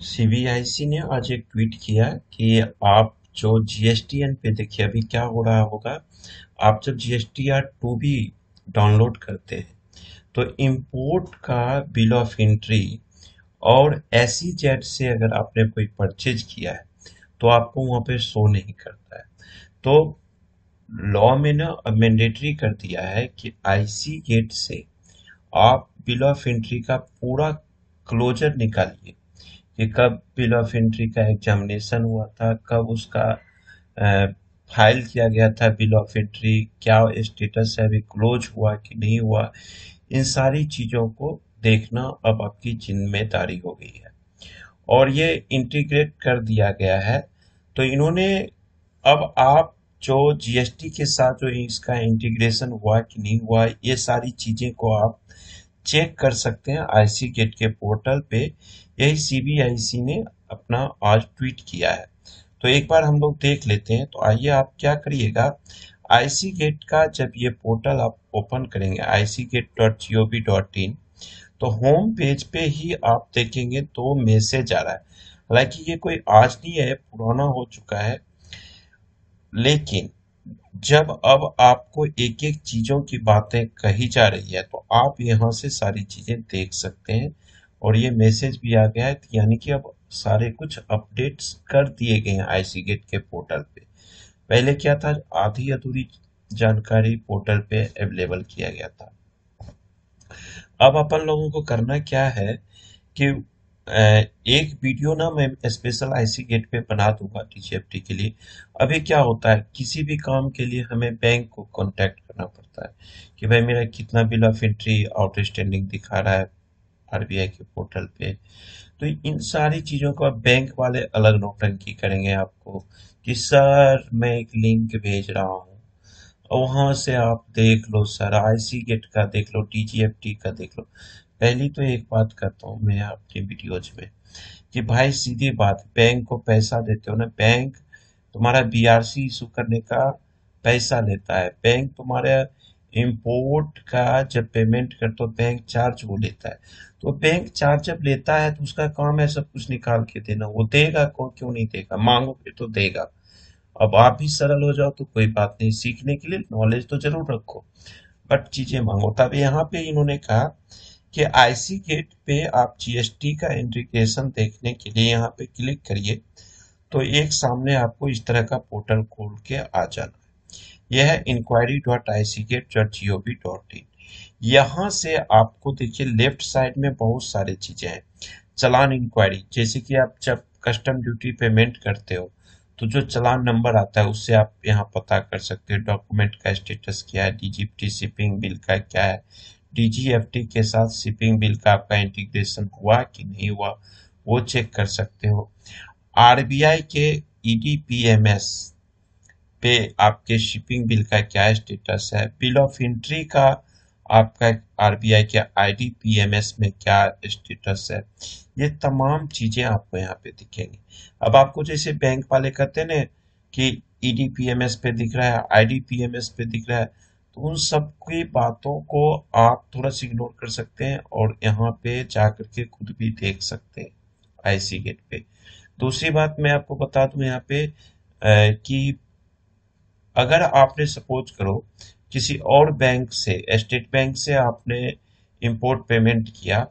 CBIC ने आज एक ट्वीट किया कि आप जो जीएसटीएन पे, देखिए अभी क्या हो रहा होगा, आप जब जीएसटीआर टू भी डाउनलोड करते हैं तो इंपोर्ट का बिल ऑफ़ एंट्री और एसी जेड से अगर आपने कोई परचेज किया है तो आपको वहाँ पे शो नहीं करता है। तो लॉ में ना मैंडेटरी कर दिया है कि आईसी गेट से आप बिल ऑफ़ एंट्री का पूरा क्लोजर निकालिए। कि कब बिल ऑफ़ एंट्री का एग्जामिनेशन हुआ था, कब उसका फ़ाइल किया गया था बिल ऑफ़ एंट्री, क्या स्टेटस है, अभी क्लोज हुआ कि नहीं हुआ, इन सारी चीज़ों को देखना अब आपकी ज़िम्मेदारी हो गई है। और ये इंटीग्रेट कर दिया गया है। तो इन्होंने, अब आप जो जीएसटी के साथ जो इसका इंटीग्रेशन हुआ कि नहीं हुआ, ये सारी चीज़ें को आप चेक कर सकते हैं आईसी गेट के पोर्टल पे। यही सीबीआईसी ने अपना आज ट्वीट किया है। तो एक बार हम लोग देख लेते हैं। तो आइए आप क्या करिएगा। आईसी गेट का जब ये पोर्टल आप ओपन करेंगे I gate dot G O V dot in तो होम पेज पे ही आप देखेंगे तो मैसेज आ रहा है। हालाँकि ये कोई आज नहीं है, पुराना हो चुका है। लेकिन जब अब आपको एक एक चीज़ों की बातें कही जा रही है तो आप यहाँ से सारी चीज़ें देख सकते हैं। और ये मैसेज भी आ गया है यानी कि अब सारे कुछ अपडेट्स कर दिए गए हैं आईसी गेट के पोर्टल पे। पहले क्या था? आधी अधूरी जानकारी पोर्टल पे अवेलेबल किया गया था। अब अपन लोगों को करना क्या है कि एक वीडियो ना मैं स्पेशल आईसी गेट पे बना दूँगा टीजीएफटी के लिए। अभी क्या होता है? किसी भी काम के लिए हमें बैंक को कांटेक्ट करना पड़ता है कि भाई मेरा कितना बिल ऑफ़ एंट्री आउटस्टैंडिंग दिखा रहा है आरबीआई के पोर्टल पे। तो इन सारी चीज़ों को बैंक वाले अलग नोटंकी करेंगे आपको कि, सर, मैं एक लिंक भेज रहा हूँ। वहाँ से आप देख लो, सर आईसी गेट का देख लो टीजीएफटी का देख लो। पहली तो एक बात करता हूँ मैं आपके वीडियोज़ में कि भाई सीधी बात बैंक को पैसा देते हो ना बैंक तुम्हारा बीआरसी इशू करने का पैसा लेता है। बैंक तुम्हारे इम्पोर्ट का जब पेमेंट कर तो बैंक चार्ज वो लेता है। तो बैंक चार्ज जब लेता है तो उसका काम है सब कुछ निकाल के देना। वो देगा कौन, क्यों नहीं देगा? मांगोगे तो देगा। अब आप भी सरल हो जाओ तो कोई बात नहीं। सीखने के लिए नॉलेज तो ज़रूर रखो। बट चीज़ें मांगो। तब यहाँ पे इन्होंने कहा कि आईसी गेट पे आप जीएसटी का इंटीग्रेशन देखने के लिए यहाँ पे क्लिक करिए तो एक सामने आपको इस तरह का पोर्टल खोल के आ जाना है। यह है enquiry dot I C gate dot G O V dot in यहाँ से आपको देखिए लेफ़्ट साइड में बहुत सारी चीज़ें हैं। चलान इंक्वायरी जैसे कि आप जब कस्टम ड्यूटी पेमेंट करते हो तो जो चलान नंबर आता है, उससे आप यहाँ पता कर सकते हो डॉक्यूमेंट का स्टेटस क्या है डीजीपी शिपिंग बिल का क्या है डीजीएफटी के साथ शिपिंग बिल का आपका इंटीग्रेशन हुआ कि नहीं हुआ, वो चेक कर सकते हो। आरबीआई के ईडीपीएमएस पे आपके शिपिंग बिल का क्या स्टेटस है? बिल ऑफ़ एंट्री का आपका आरबीआई के आईडीपीएमएस में क्या स्टेटस है? ये तमाम चीज़ें आपको यहाँ पे दिखेंगी। अब आपको जैसे बैंक वाले कहते हैं ना कि ईडीपीएमएस पे दिख रहा है आईडीपीएमएस पे दिख रहा है उन सब की बातों को आप थोड़ा सा इग्नोर कर सकते हैं और यहाँ पे जा करके खुद भी देख सकते हैं आईसी गेट पे। दूसरी बात मैं आपको बता दूँ यहाँ पे कि अगर आपने सपोज़ करो, किसी और बैंक से स्टेट बैंक से आपने इंपोर्ट पेमेंट किया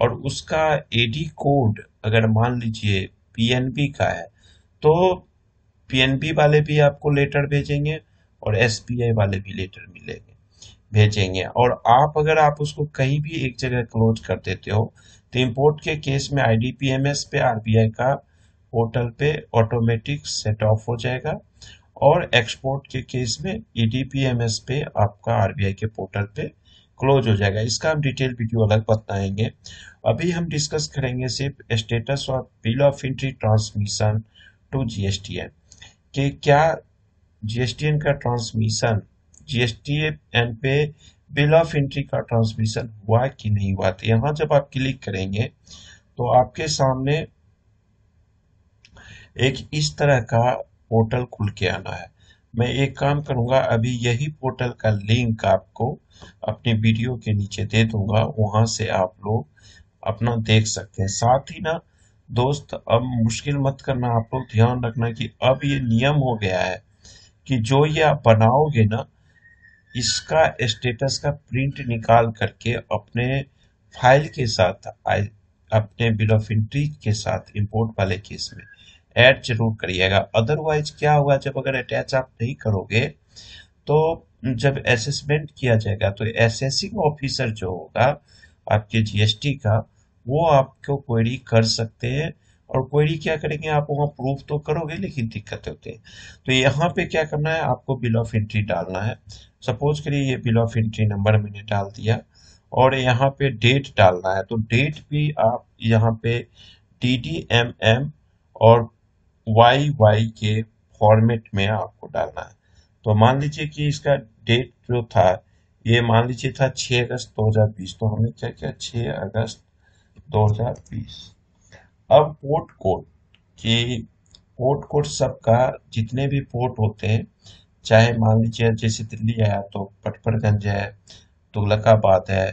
और उसका एडी कोड अगर मान लीजिए पीएनबी का है तो पीएनबी वाले भी आपको लेटर भेजेंगे और एसबीआई वाले भी लेटर मिलेंगे, भेजेंगे। और आप अगर आप उसको कहीं भी एक जगह क्लोज कर देते हो तो इंपोर्ट के केस में आईडीपीएमएस पे आरबीआई का पोर्टल पे ऑटोमेटिक सेट ऑफ़ हो जाएगा। और एक्सपोर्ट के केस में ईडीपीएमएस पे आपका आरबीआई के पोर्टल पे क्लोज हो जाएगा। इसका हम डिटेल वीडियो अलग बताएँगे। अभी हम डिस्कस करेंगे सिर्फ़ status of bill of entry transmission to GSTN कि क्या जीएसटीएन का ट्रांसमिशन जीएसटीएन पे बिल ऑफ़ एंट्री का ट्रांसमिशन हुआ कि नहीं हुआ? तो यहाँ जब आप क्लिक करेंगे तो आपके सामने एक इस तरह का पोर्टल खुल के आना है। मैं एक काम करूँगा, अभी यही पोर्टल का लिंक आपको अपने वीडियो के नीचे दे दूँगा, वहाँ से आप लोग अपना देख सकते हैं। साथ ही ना, दोस्त, अब मुश्किल मत करना, आप लोग ध्यान रखना कि अब ये नियम हो गया है कि जो ये आप बनाओगे ना, इसका स्टेटस का प्रिंट निकाल करके अपने फ़ाइल के साथ अपने बिल ऑफ़ एंट्री के साथ इंपोर्ट वाले केस में ऐड ज़रूर करिएगा। अदरवाइज़ क्या होगा, जब अगर अटैच आप नहीं करोगे तो जब असेसमेंट किया जाएगा तो एसेसिंग ऑफिसर जो होगा, आपके जीएसटी का, वो आपको क्वेरी कर सकते हैं। और क्वेरी क्या करेंगे? आप वहाँ प्रूफ तो करोगे, लेकिन दिक्कत होती है। तो यहाँ पे क्या करना है? आपको बिल ऑफ़ एंट्री डालना है। सपोज़ करिए ये बिल ऑफ़ एंट्री नंबर मैंने डाल दिया और यहाँ पे डेट डालना है। तो डेट भी आप यहाँ पे टी डी एम एम और वाई वाई के फॉर्मेट में आपको डालना है। तो मान लीजिए कि इसका डेट जो था, ये मान लीजिए था 6 अगस्त 2020 तो हमने क्या किया? 6 अगस्त 2020 अब पोर्ट कोड कि पोर्ट कोड सबका जितने भी पोर्ट होते हैं, चाहे मान लीजिए जैसे दिल्ली आया तो पटपरगंज है तुगलकाबाद है,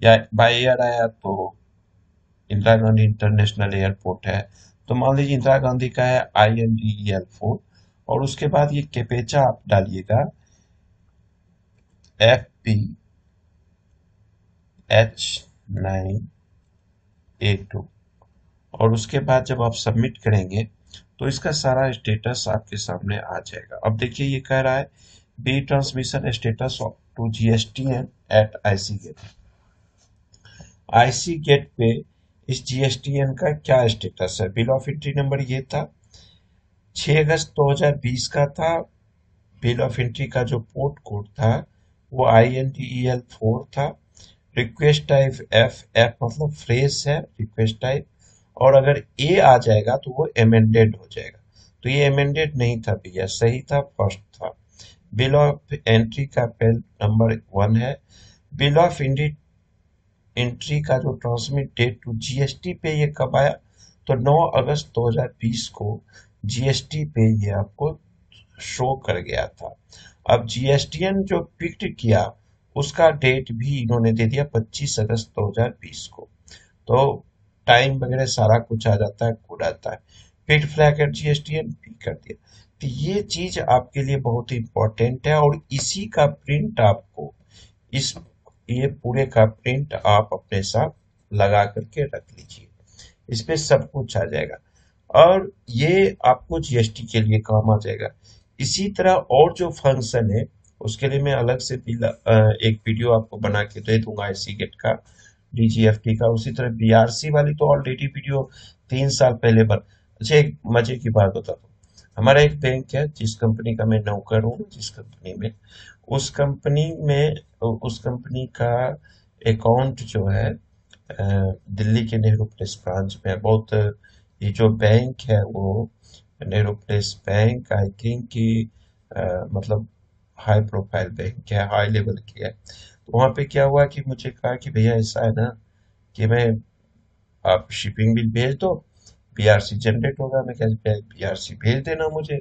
या बाई एयर आया तो इंदिरा गांधी इंटरनेशनल एयरपोर्ट है तो मान लीजिए इंदिरा गांधी का है I N D L four और उसके बाद ये केपेचा आप डालिएगा F P H nine A two और उसके बाद जब आप सबमिट करेंगे तो इसका सारा स्टेटस आपके सामने आ जाएगा। अब देखिए, ये कह रहा है B transmission status to GST N at IC gate IC gate पे इस जीएसटीएन का क्या स्टेटस है? बिल ऑफ़ एंट्री नंबर ये था 6 अगस्त 2020 का था। बिल ऑफ़ एंट्री का जो पोर्ट कोड था, वो I N T E L four था। रिक्वेस्ट टाइप एफ़ एफ़ मतलब फ्रेश है रिक्वेस्ट टाइप और अगर ए आ जाएगा तो वो एमेंडेड हो जाएगा। तो ये एमेंडेड नहीं था भैया, सही था फ़र्स्ट था। बिल ऑफ़ एंट्री का पेल नंबर वन है। बिल ऑफ़ एंट्री एंट्री का जो ट्रांसमिट डेट टू जीएसटी पे ये कब आया? तो 9 अगस्त 2020 को जीएसटी पे ये आपको शो कर गया था। अब जीएसटीएन जो पिक्ट किया, उसका डेट भी इन्होंने दे दिया 25 अगस्त 2020 को। तो टाइम वगैरह सारा कुछ आ जाता है कोड आता है। Picked flag at GSTN pick कर दिया। तो ये चीज़ आपके लिए बहुत इंपॉर्टेंट है और इसी का प्रिंट आपको, इस, ये पूरे का प्रिंट आप अपने साथ लगा करके रख लीजिए। इस पे सब कुछ आ जाएगा। और ये आपको जीएसटी के लिए काम आ जाएगा। इसी तरह और जो फ़ंक्शन है, उसके लिए मैं अलग से एक वीडियो आपको बना के दे दूँगा आई गेट का। डीजीएफटी का, उसी तरह बीआरसी वाली तो ऑलरेडी वीडियो तीन साल पहले बन अच्छा एक मज़े की बात बता दू। हमारा एक बैंक है, जिस कंपनी का मैं नौकर हूँ, जिस कंपनी में, उस कंपनी में, उस कंपनी का अकाउंट जो है दिल्ली के नेहरू प्लेस ब्रांच में बहुत, ये जो बैंक है, वो Nehru Place bank I think की मतलब हाई प्रोफ़ाइल बैंक है हाई लेवल की है। वहाँ पे क्या हुआ कि मुझे कहा कि भैया ऐसा है ना कि मैं आप शिपिंग बिल भेज दो बीआरसी जनरेट होगा। मैं क्या बीआरसी भेज देना मुझे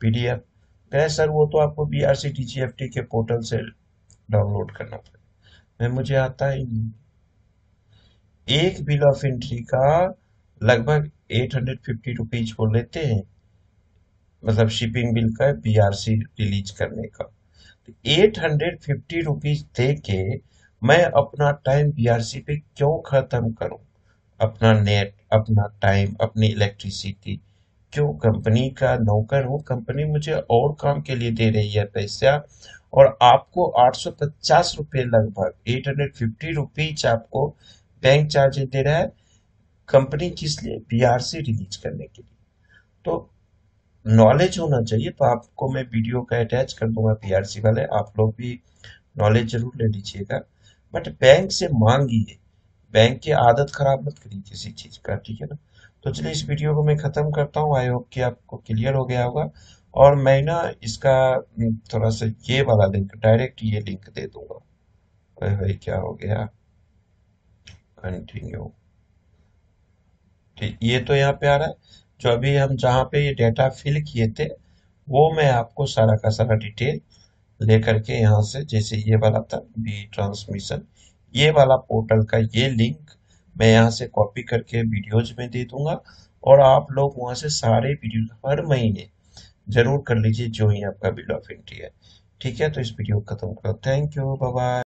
पीडीएफ कहे सर, वो तो आपको B R C T G F T के पोर्टल से डाउनलोड करना पड़ेगा। मैं, मुझे आता ही नहीं। एक बिल ऑफ़ एंट्री का लगभग एट हंड्रेड फिफ्टी रुपीज़ को लेते हैं मतलब शिपिंग बिल का बी आर सी रिलीज़ करने का। एट हंड्रेड फिफ्टी रुपीज़ दे के मैं अपना टाइम बी आर सी पे क्यों खत्म करूँ? अपना नेट, अपना टाइम, अपनी इलेक्ट्रिसिटी क्यों? कंपनी का नौकर हूँ। कंपनी मुझे और काम के लिए दे रही है पैसा और आपको आठ सौ पचास रुपये लगभग, एट हंड्रेड फिफ्टी रुपीज़ आपको बैंक चार्जेस दे रहा है कंपनी किस लिए बीआरसी रिलीज़ करने के लिए। तो नॉलेज होना चाहिए तो आपको मैं वीडियो का अटैच कर दूँगा पीआरसी वाले आप लोग भी नॉलेज ज़रूर ले लीजिएगा। बट बैंक से मांगिए। बैंक की आदत खराब मत करिए किसी चीज़ का ठीक है ना? तो चलिए इस वीडियो को मैं ख़त्म करता हूँ। आई होप कि आपको क्लियर हो गया होगा। और मैं ना इसका हम्म, थोड़ा सा ये वाला लिंक डायरेक्ट ये लिंक दे दूँगा। भाई भाई क्या हो गया? कंटिन्यू ये तो यहाँ पे आ रहा है। जो अभी हम जहाँ पे ये डेटा फिल किए थे, वो मैं आपको सारा का सारा डिटेल लेकर के यहाँ से, जैसे ये वाला था बी ट्रांसमिशन ये वाला पोर्टल का ये लिंक मैं यहाँ से कॉपी करके वीडियोज़ में दे दूँगा और आप लोग वहाँ से सारे वीडियो हर महीने ज़रूर कर लीजिए जो ही आपका बिल ऑफ़ एंट्री है। ठीक है तो इस वीडियो को खत्म करो थैंक यू बाय